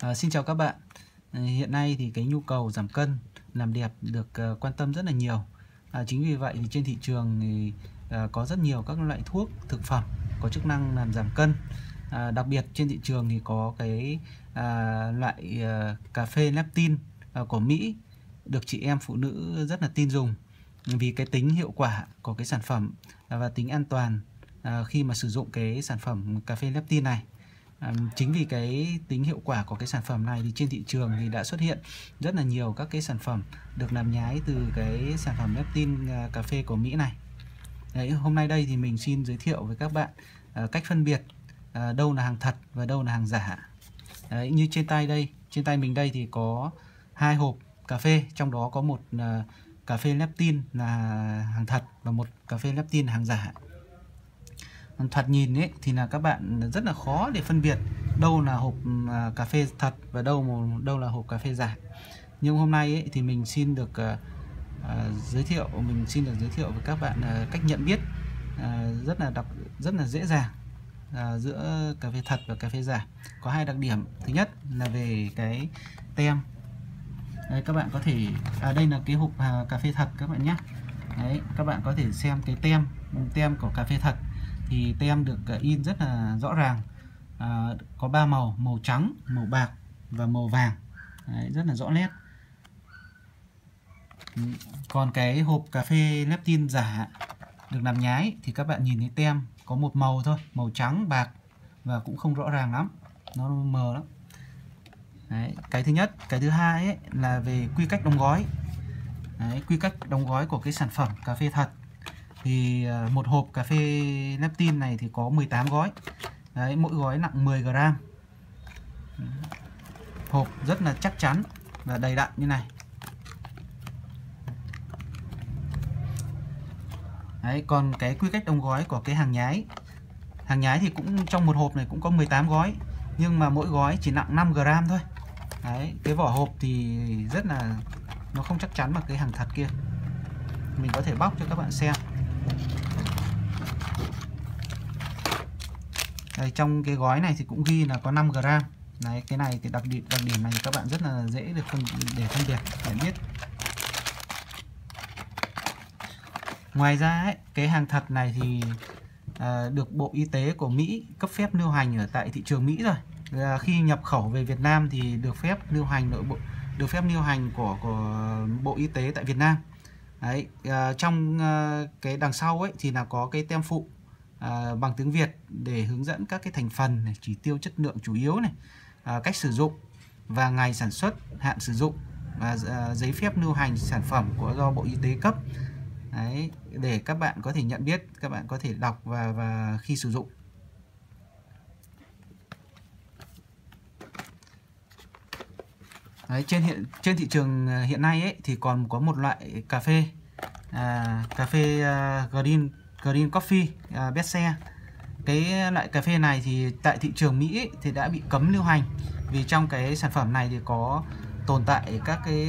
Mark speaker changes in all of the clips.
Speaker 1: À, xin chào các bạn. À, hiện nay thì cái nhu cầu giảm cân, làm đẹp được uh, quan tâm rất là nhiều. À, chính vì vậy thì trên thị trường thì uh, có rất nhiều các loại thuốc, thực phẩm có chức năng làm giảm cân. À, đặc biệt trên thị trường thì có cái à, loại à, cà phê leptin à, của Mỹ được chị em phụ nữ rất là tin dùng vì cái tính hiệu quả của cái sản phẩm và tính an toàn à, khi mà sử dụng cái sản phẩm cà phê leptin này. À, chính vì cái tính hiệu quả của cái sản phẩm này thì trên thị trường thì đã xuất hiện rất là nhiều các cái sản phẩm được làm nhái từ cái sản phẩm leptin ờ, cà phê của Mỹ này. Đấy, hôm nay đây thì mình xin giới thiệu với các bạn à, cách phân biệt à, đâu là hàng thật và đâu là hàng giả. Đấy, như trên tay đây, trên tay mình đây thì có hai hộp cà phê, trong đó có một à, cà phê leptin là hàng thật và một cà phê leptin là hàng giả thoạt nhìn ấy thì là các bạn rất là khó để phân biệt đâu là hộp à, cà phê thật và đâu đâu là hộp cà phê giả. Nhưng hôm nay ấy, thì mình xin được uh, uh, giới thiệu mình xin được giới thiệu với các bạn uh, cách nhận biết uh, rất là đọc rất là dễ dàng uh, giữa cà phê thật và cà phê giả. Có hai đặc điểm. Thứ nhất là về cái tem. Đây các bạn có thể à đây là cái hộp uh, cà phê thật các bạn nhé. Đấy các bạn có thể xem cái tem tem của cà phê thật thì tem được ờ, in rất là rõ ràng. À, có ba màu màu trắng màu bạc và màu vàng. Đấy, rất là rõ nét. Ừ, còn cái hộp cà phê leptin giả được làm nhái thì các bạn nhìn thấy tem có một màu thôi màu trắng bạc và cũng không rõ ràng lắm. Nó mờ lắm. Đấy, cái thứ nhất cái thứ hai ấy, là về quy cách đóng gói. Đấy, quy cách đóng gói của cái sản phẩm cà phê thật thì à, một hộp cà phê leptin này thì có 18 gói. Đấy, mỗi gói nặng 10 gram. Hộp rất là chắc chắn và đầy đặn như này. Đấy, còn cái quy cách đóng gói của cái hàng nhái. Hàng nhái thì cũng trong một hộp này cũng có 18 gói nhưng mà mỗi gói chỉ nặng 5 gram thôi. Đấy, cái vỏ hộp thì rất là nó không chắc chắn bằng cái hàng thật kia. Mình có thể bóc cho các bạn xem. Đây, trong cái gói này thì cũng ghi là có 5 gram. Đấy, cái này thì đặc điểm đặc điểm này thì các bạn rất là dễ được phân để phân biệt để biết. Ngoài ra ấy, cái hàng thật này thì à, được Bộ Y tế của Mỹ cấp phép lưu hành ở tại thị trường Mỹ rồi. À, khi nhập khẩu về Việt Nam thì được phép lưu hành nội bộ được phép lưu hành của của Bộ Y tế tại Việt Nam. Đấy, uh, trong uh, cái đằng sau ấy thì là có cái tem phụ uh, bằng tiếng Việt để hướng dẫn các cái thành phần này, chỉ tiêu chất lượng chủ yếu này, uh, cách sử dụng và ngày sản xuất, hạn sử dụng và uh, giấy phép lưu hành sản phẩm của do Bộ Y tế cấp. Đấy, để các bạn có thể nhận biết, các bạn có thể đọc và và khi sử dụng. Đấy, trên hiện trên thị trường à, hiện nay ấy, thì còn có một loại cà phê à, cà phê uh, green green coffee à, uh, Besse cái loại cà phê này thì tại thị trường Mỹ ấy, thì đã bị cấm lưu hành vì trong cái sản phẩm này thì có tồn tại các cái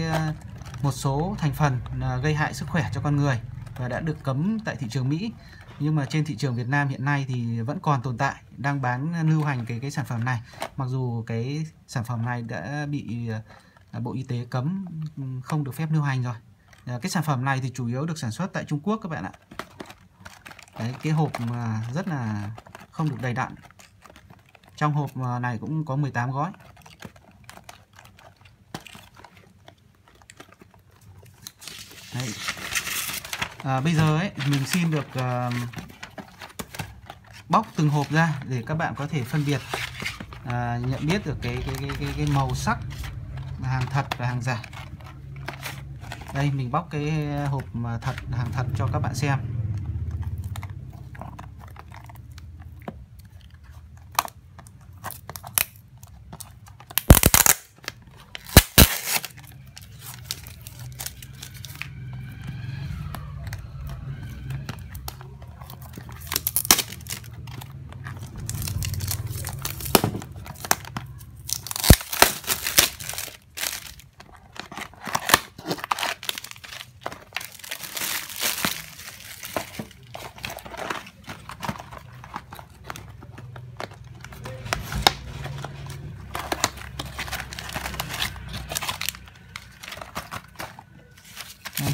Speaker 1: một số thành phần gây hại sức khỏe cho con người và đã được cấm tại thị trường Mỹ. Nhưng mà trên thị trường Việt Nam hiện nay thì vẫn còn tồn tại đang bán lưu hành cái cái sản phẩm này. Mặc dù cái sản phẩm này đã bị Bộ Y tế cấm ừ, không được phép lưu hành rồi. Ờ, cái sản phẩm này thì chủ yếu được sản xuất tại Trung Quốc các bạn ạ. Đấy, cái hộp mà rất là không được đầy đặn. Trong hộp ờ, này cũng có 18 gói. Đấy. À, bây giờ ấy mình xin được uh, bóc từng hộp ra để các bạn có thể phân biệt uh, nhận biết được cái cái, cái cái cái màu sắc hàng thật và hàng giả. Đây, mình bóc cái hộp thật, hàng thật cho các bạn xem.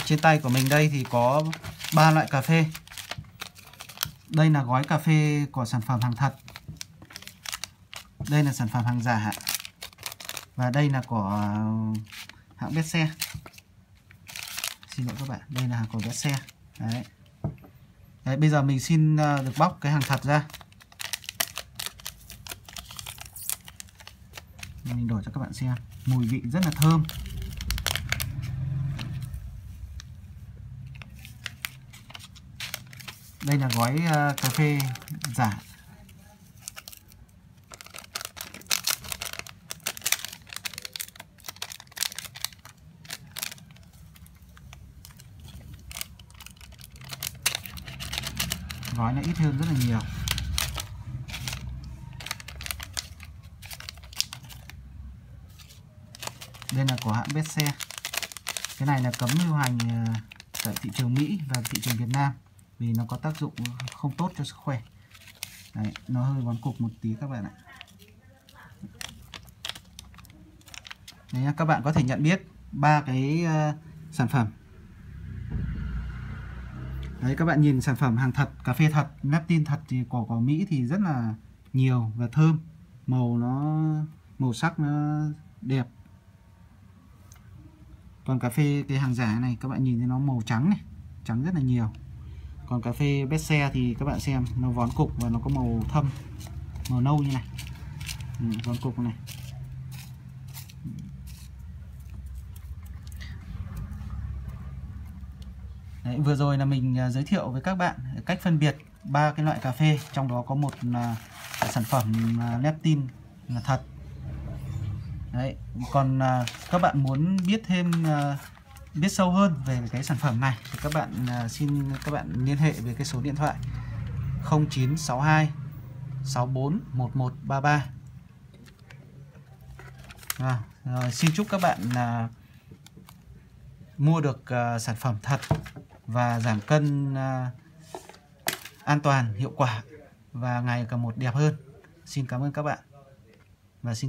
Speaker 1: Trên tay của mình đây thì có ba loại cà phê. Đây là gói cà phê của sản phẩm hàng thật. Đây là sản phẩm hàng giả. Và đây là của hãng Betxe xin lỗi các bạn, đây là hàng của Betxe đấy. Đấy, bây giờ mình xin ờ, được bóc cái hàng thật ra. Mình đổ cho các bạn xem. Mùi vị rất là thơm. Đây là gói ờ, cà phê giả. Gói nó ít hơn rất là nhiều. Đây là của hãng Betxe cái này là cấm lưu hành ờ, tại thị trường Mỹ và thị trường Việt Nam vì nó có tác dụng không tốt cho sức khỏe Đấy, nó hơi vón cục một tí các bạn ạ Đấy, các bạn có thể nhận biết ba cái uh, sản phẩm Đấy các bạn nhìn sản phẩm hàng thật, cà phê thật, tin thật thì của của Mỹ thì rất là nhiều và thơm. Màu nó màu sắc nó đẹp. Còn cà phê cái hàng giả này các bạn nhìn thấy nó màu trắng này, trắng rất là nhiều. Còn cà phê Betxe thì các bạn xem nó vón cục và nó có màu thâm, màu nâu như này. Ừ, vón cục này. Đấy, vừa rồi là mình à, giới thiệu với các bạn cách phân biệt ba cái loại cà phê trong đó có một là sản phẩm à, leptin là thật Đấy, còn à, các bạn muốn biết thêm biết sâu hơn về cái sản phẩm này thì các bạn à, xin các bạn liên hệ về cái số điện thoại 0962 64 1133 à, rồi, xin chúc các bạn à, mua được à, sản phẩm thật và giảm cân à, an toàn, hiệu quả và ngày càng một đẹp hơn. Xin cảm ơn các bạn. Và xin